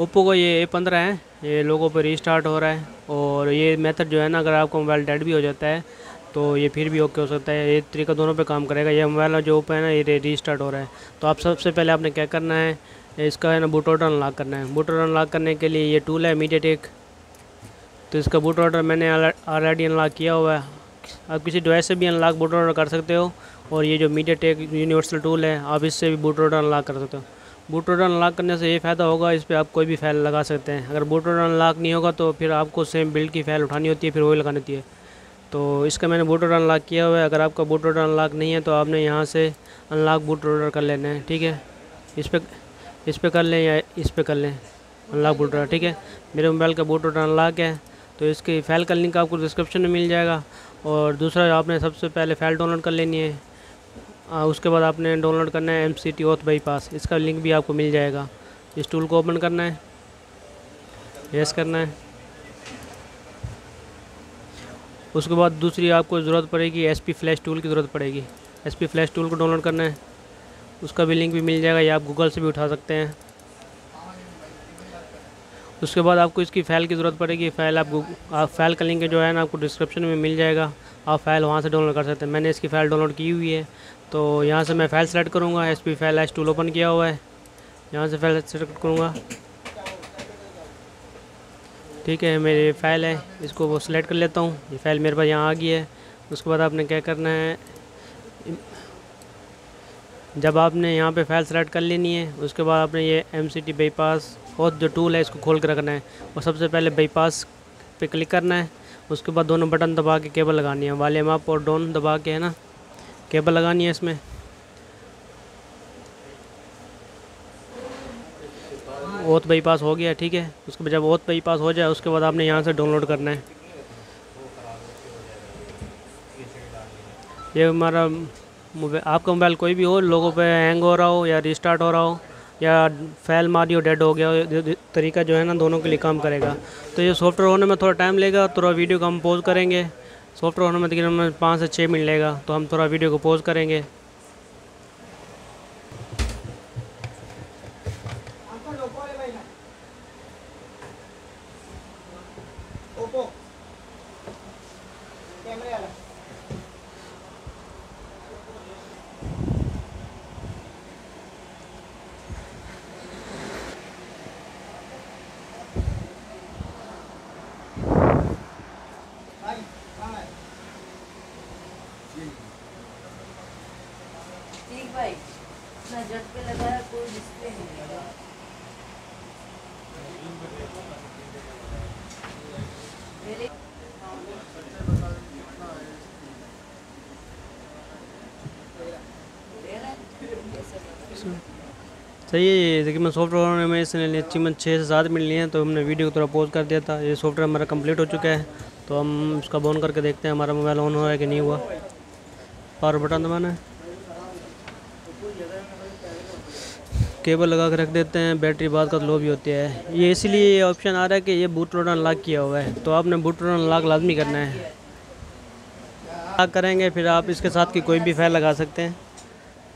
Oppo का ये ए पंद्रह है। ये लोगों पर रीस्टार्ट हो रहा है और ये मेथड जो है ना, अगर आपका मोबाइल डेड भी हो जाता है तो ये फिर भी ओके हो सकता है। ये तरीका दोनों पे काम करेगा। ये मोबाइल जो ओपो है ना ये रीस्टार्ट हो रहा है। तो आप सबसे पहले आपने क्या करना है, इसका है ना बूट ऑर्डर अनलॉक करना है। बूट ऑर्डर अनलॉक करने के लिए ये टूल है मीडिया टेक तो इसका बूट ऑर्डर मैंने ऑलरेडी अनलॉक किया हुआ है। आप किसी डिवाइस से भी अनलॉक बूट ऑर्डर कर सकते हो और ये जो मीडिया टेक यूनिवर्सल टूल है, आप इससे भी बूट ऑर्डर अनलॉक कर सकते हो। बूट ऑर्डर अनलॉक करने से ये फ़ायदा होगा, इस पर आप कोई भी फ़ाइल लगा सकते हैं। अगर बूट ऑर्डर अनलॉक नहीं होगा तो फिर आपको सेम बिल्ड की फ़ाइल उठानी होती है, फिर वही लगानी होती है। तो इसका मैंने बूट ऑर्डर अनलॉक किया हुआ है। अगर आपका बूट ऑर्डर अनलॉक नहीं है तो आपने यहाँ से अनलॉक बूट ऑर्डर कर लेना है, ठीक है? इस पर इस पर कर लें या इस पर कर लें, अनलॉक बूट ऑर्डर, ठीक है? मेरे मोबाइल का बूट ऑर्डर अनलॉक है तो इसकी फ़ाइल का लिंक आपको डिस्क्रिप्शन में मिल जाएगा। और दूसरा, आपने सबसे पहले फ़ाइल डाउनलोड कर लेनी है। आ, उसके बाद आपने डाउनलोड करना है M C T auth bypass इसका लिंक भी आपको मिल जाएगा। इस टूल को ओपन करना है। यस करना है। उसके बाद दूसरी आपको ज़रूरत पड़ेगी एस पी फ्लैश टूल की ज़रूरत पड़ेगी। एस पी फ्लैश टूल को डाउनलोड करना है। उसका भी लिंक भी मिल जाएगा या आप गूगल से भी उठा सकते हैं। उसके बाद आपको इसकी फ़ाइल की ज़रूरत पड़ेगी। फ़ाइल आप आप फ़ाइल का लिंक जो है ना आपको डिस्क्रिप्शन में मिल जाएगा। आप फ़ाइल वहाँ से डाउनलोड कर सकते हैं। मैंने इसकी फ़ाइल डाउनलोड की हुई है। तो यहाँ से मैं फ़ाइल सेलेक्ट करूँगा S P flash tool open किया हुआ है। यहाँ से फ़ाइल सेलेक्ट करूँगा। ठीक है, मेरी फ़ाइल है, इसको वो सिलेक्ट कर लेता हूँ। ये फ़ाइल मेरे पास यहाँ आ गई है। उसके बाद आपने क्या करना है, जब आपने यहाँ पे फ़ाइल सेलेक्ट कर लेनी है, उसके बाद आपने ये एम सी टी बाईपास और जो टूल है, इसको खोल कर रखना है। और सबसे पहले बाईपास पे क्लिक करना है। उसके बाद दोनों बटन दबा के केबल लगानी है। वाले अप और डाउन दबा के, है ना? केबल लगानी है इसमें। ओथ बाईपास हो गया, ठीक है। उसके बाद जब ओथ बाईपास हो जाए, उसके बाद आपने यहाँ से डाउनलोड करना है। ये हमारा मोबाइल आपका मोबाइल कोई भी हो, लोगों पे हैंग हो रहा हो या रिस्टार्ट हो रहा हो या फ़ाइल मारी हो डेड हो गया हो तरीका जो है ना, दोनों के लिए काम करेगा। तो ये सॉफ्टवेयर होने में थोड़ा टाइम लेगा, थोड़ा वीडियो को हम पोज करेंगे। सॉफ्टवेयर होने में तकरीबन पाँच से छः मिनट लेगा तो हम थोड़ा वीडियो को पॉज करेंगे। ठीक भाई इतना जट पे लगाया, कोई डिस्प्ले नहीं लगा सही है देखिए मैं सॉफ्टवेयर में इसने अचीवमेंट छः से सात मिनट लिए हैं तो हमने वीडियो को थोड़ा पोज कर दिया था। ये सॉफ्टवेयर हमारा कंप्लीट हो चुका है तो हम उसका ऑन करके देखते हैं, हमारा मोबाइल ऑन हो रहा है कि नहीं हुआ। पावर बटन दबाना है। केबल लगा के रख देते हैं, बैटरी बाद का लो भी होती है। ये इसीलिए ये ऑप्शन आ रहा है कि ये बूट लोड अनलॉक किया हुआ है। तो आपने बूट लोड अनलॉक लाजमी करना है। अनलॉक करेंगे, फिर आप इसके साथ की कोई भी फ़ाइल लगा सकते हैं।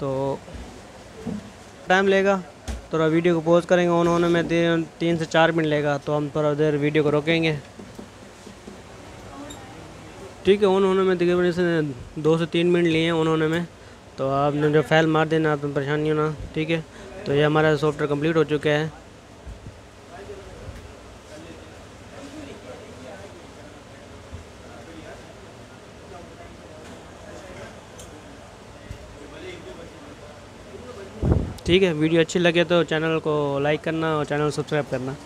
तो टाइम लेगा, थोड़ा वीडियो को पोज करेंगे। ऑन होने में तीन से चार मिनट लेगा तो हम थोड़ा देर वीडियो को रोकेंगे। ठीक है ऑन होने में तकरीबन इसने दो से तीन मिनट लिए हैं ऑन होने में। तो आपने जो फैल मार देना, आप परेशानी होना, ठीक है? तो ये हमारा सॉफ्टवेयर कंप्लीट हो चुका है। ठीक है, वीडियो अच्छी लगे तो चैनल को लाइक करना और चैनल सब्सक्राइब करना।